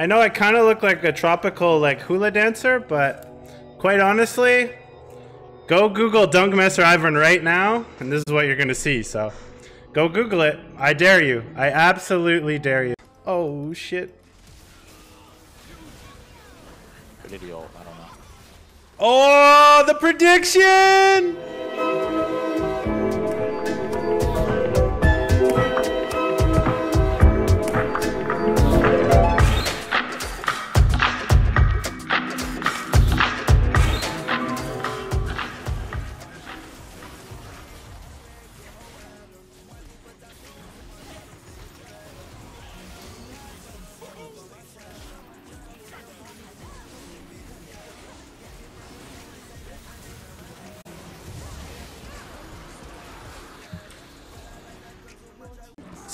I know I kind of look like a tropical like hula dancer, but quite honestly, go Google Dunkmaster Ivern right now, and this is what you're gonna see. So, go Google it. I dare you. I absolutely dare you. Oh shit. Video. I don't know. Oh, the prediction!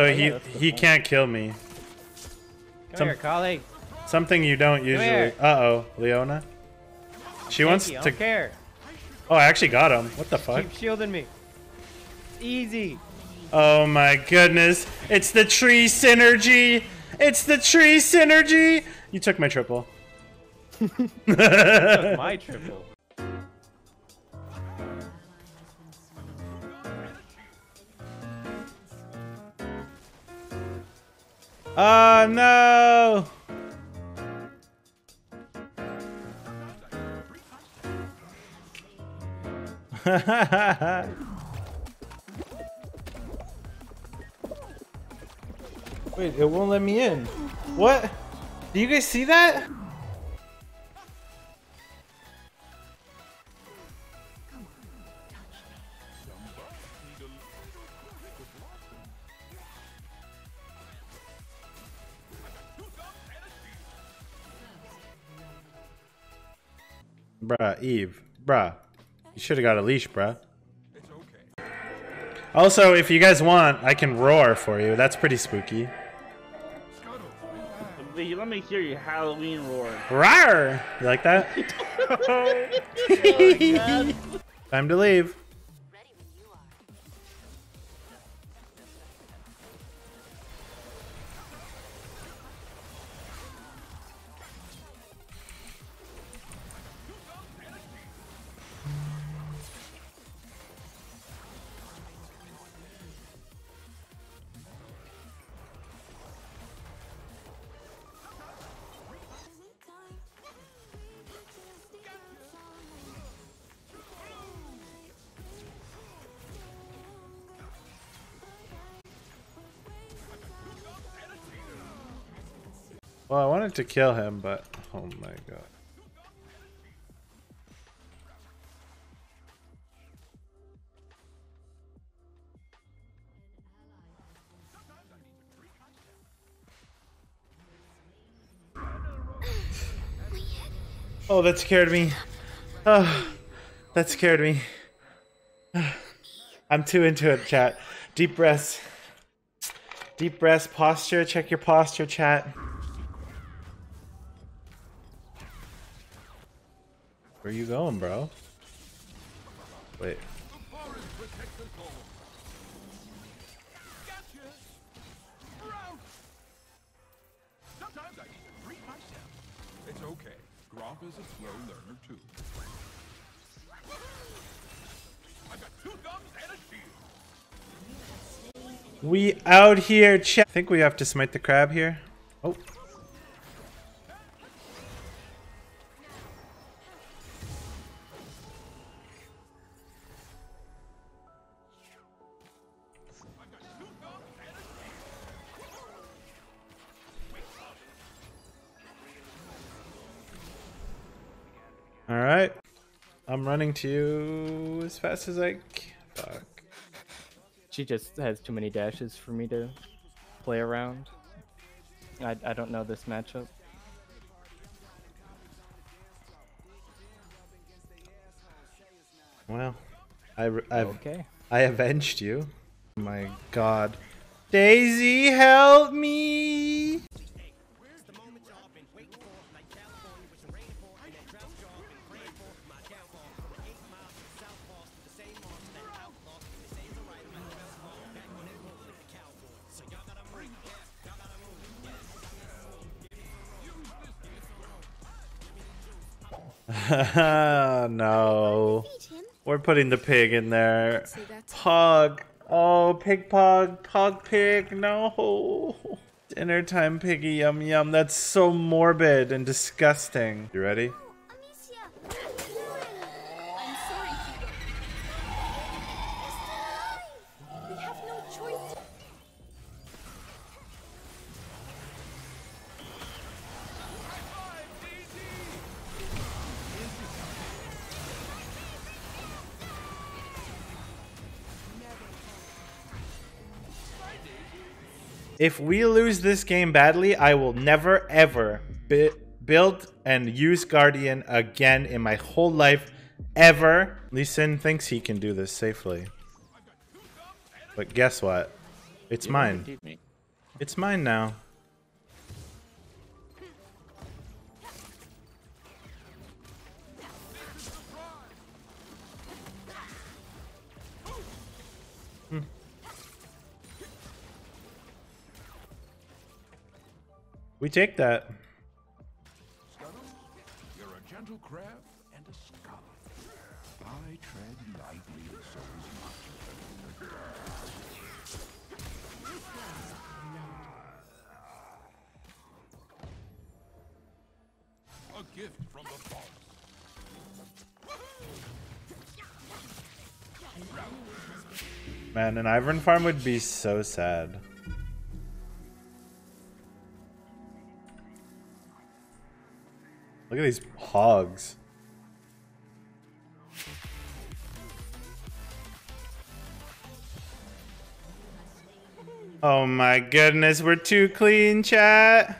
So he he point. can't kill me. Come Some- here, colleague. Something you don't usually. Uh oh, Leona. She wants you, to. don't care. Oh, I actually got him. What the fuck? Keep shielding me. Easy. Oh my goodness! It's the tree synergy. It's the tree synergy. You took my triple. My triple. Oh no! Wait, it won't let me in. What? Do you guys see that? Bruh, Eve. Bruh. You should have got a leash, bruh. It's okay. Also, if you guys want, I can roar for you. That's pretty spooky. Let me hear your Halloween roar. Rawr! You like that? Oh Time to leave. Well, I wanted to kill him, but oh my god. Oh, that scared me. Oh, that scared me. I'm too into it, chat. Deep breaths. Deep breaths, posture. Check your posture, chat. Where you going, bro? Wait. Sometimes I need to treat myself. It's okay. Gromp is a slow learner too. I've got two thumbs and a shield. We out here, chat. I think we have to smite the crab here. Oh. I'm to you as fast as I can. Fuck. She just has too many dashes for me to play around. I, I don't know this matchup. Well, I, I've, Okay. I avenged you. My god. Daisy, help me! no. We're putting the pig in there. Pog. Oh, pig pog. Pog pig. No. Dinner time piggy. Yum yum. That's so morbid and disgusting. You ready? If we lose this game badly, I will never ever bi- build and use Guardian again in my whole life, ever. Lee Sin thinks he can do this safely. But guess what? It's mine. It's mine now. We take that. You're a gentle crab and a scholar. I tread lightly, so is much. A gift from the forest. Man, an Ivern farm would be so sad. At these hogs. Oh my goodness, we're too clean, chat.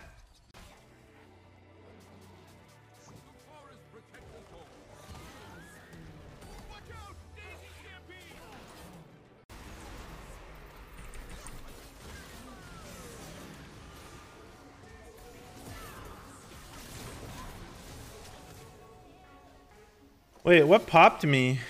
Wait, what popped me?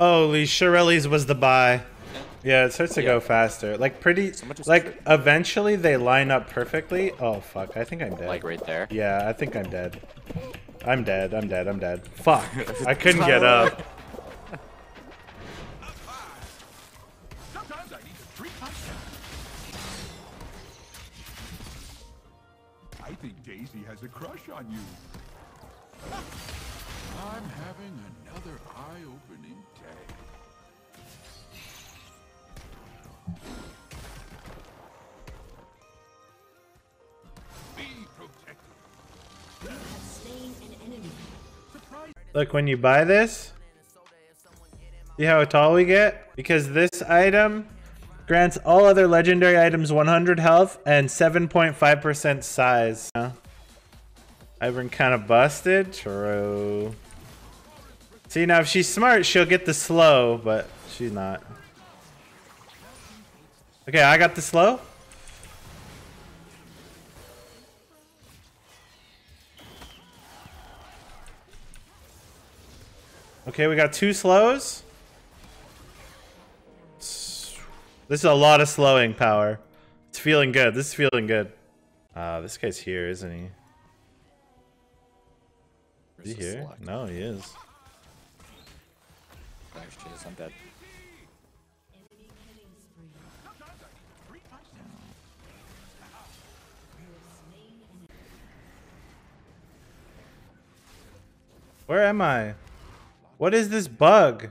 Holy Shurelya's was the buy. Yeah, it starts to go faster. Like pretty much is like eventually they line up perfectly. Oh fuck, I think I'm dead. Like right there. Yeah, I think I'm dead. I'm dead, I'm dead, I'm dead. Fuck. I couldn't get up. Sometimes I need to treat myself. I think Daisy has a crush on you. I'm having another eye-opening day. Look, when you buy this, see how tall we get? Because this item grants all other legendary items 100 health and 7.5% size i've been kind of busted. True. See, now if she's smart, she'll get the slow, but she's not. Okay, I got the slow. Okay, we got two slows. This is a lot of slowing power. It's feeling good. This is feeling good. Uh, this guy's here, isn't he? Is he here? No, he is. I'm dead. Where am I? What is this bug?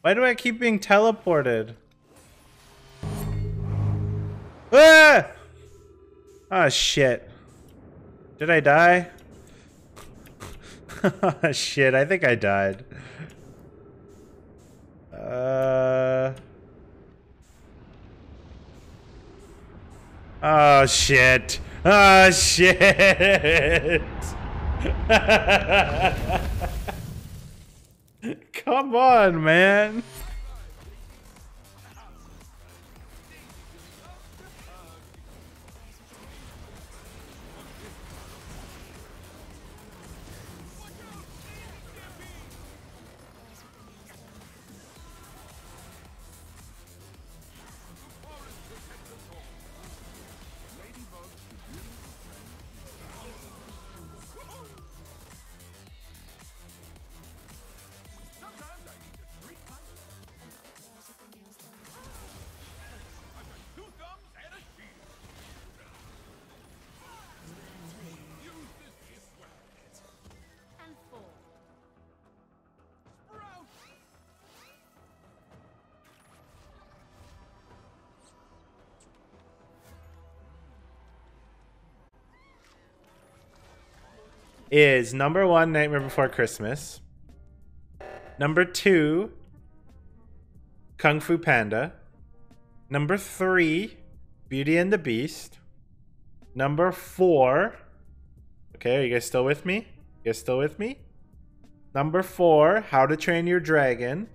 Why do I keep being teleported? Ah! Ah, shit. Did I die? Shit, I think I died. Uh. Oh shit. Oh shit. Come on, man. Is number one Nightmare Before Christmas. Number two, Kung Fu Panda. Number three, Beauty and the Beast. Number four, okay, are you guys still with me? You guys still with me? Number four, How to Train Your Dragon.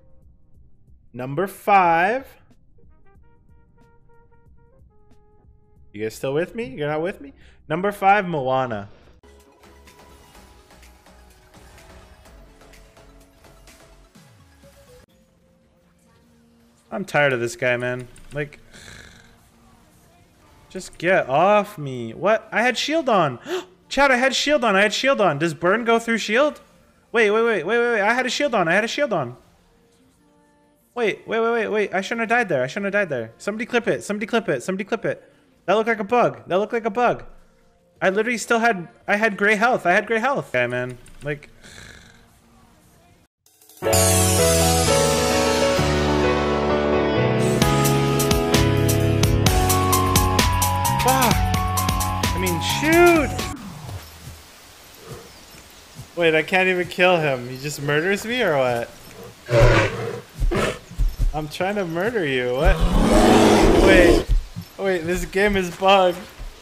Number five, you guys still with me? You're not with me? Number five, Moana. I'm tired of this guy, man. Like, just get off me. What? I had shield on. Chad, I had shield on. I had shield on. Does burn go through shield? Wait, wait, wait, wait, wait, wait. I had a shield on. I had a shield on. Wait, wait, wait, wait, wait. I shouldn't have died there. I shouldn't have died there. Somebody clip it. Somebody clip it. Somebody clip it. That looked like a bug. That looked like a bug. I literally still had. I had gray health. I had gray health. Okay, man. Like. Wait, I can't even kill him. He just murders me or what? I'm trying to murder you. What? Wait. Wait, this game is bugged.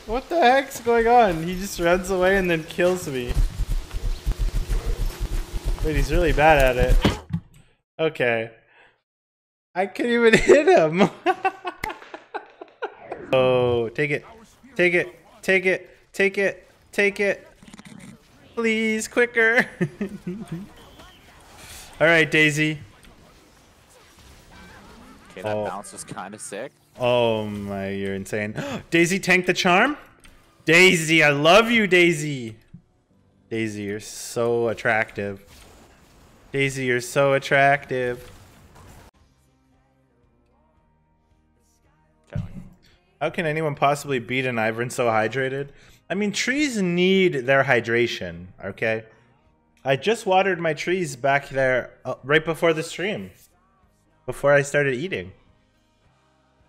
What the heck's going on? He just runs away and then kills me. Wait, he's really bad at it. Okay. I can't even hit him. oh, take it. Take it. Take it. Take it. Take it. Please, quicker. All right, Daisy. Okay, that Oh. bounce was kind of sick. Oh my, you're insane. Daisy tank the charm? Daisy, I love you, Daisy. Daisy, you're so attractive. Daisy, you're so attractive. How can anyone possibly beat an Ivern so hydrated? I mean, trees need their hydration, okay? I just watered my trees back there uh, right before the stream, before I started eating.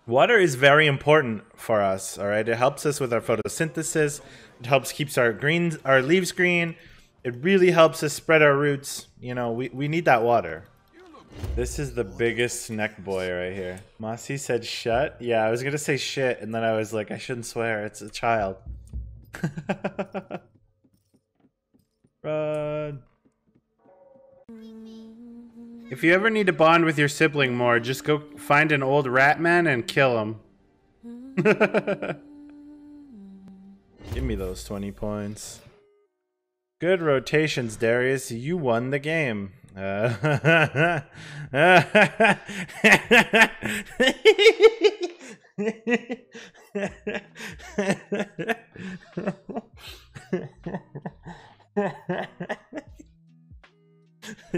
Water is very important for us, all right? It helps us with our photosynthesis. It helps keeps our greens, our leaves green. It really helps us spread our roots. You know, we, we need that water. This is the biggest snack boy right here. Mossy said shut. Yeah, I was gonna say shit, and then I was like, I shouldn't swear. It's a child. Run. If you ever need to bond with your sibling more, just go find an old rat man and kill him. Give me those 20 points. Good rotations, Darius. You won the game. Uh,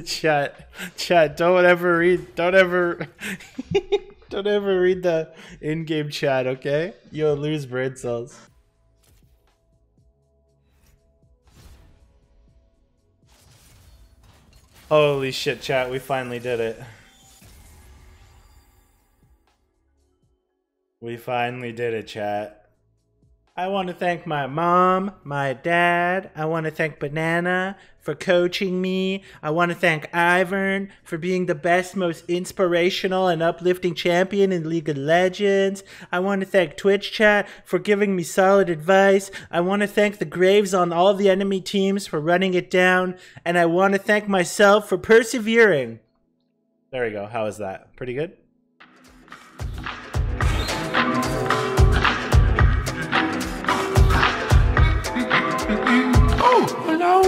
chat, chat. Don't ever read. Don't ever. don't ever read the in-game chat. Okay, you'll lose brain cells. Holy shit, chat. We finally did it. We finally did it, chat. I want to thank my mom, my dad. I want to thank Banana for coaching me. I want to thank Ivern for being the best, most inspirational and uplifting champion in League of Legends. I want to thank Twitch chat for giving me solid advice. I want to thank the Graves on all the enemy teams for running it down. And I want to thank myself for persevering. There we go. How is that? Pretty good? Oh, hello!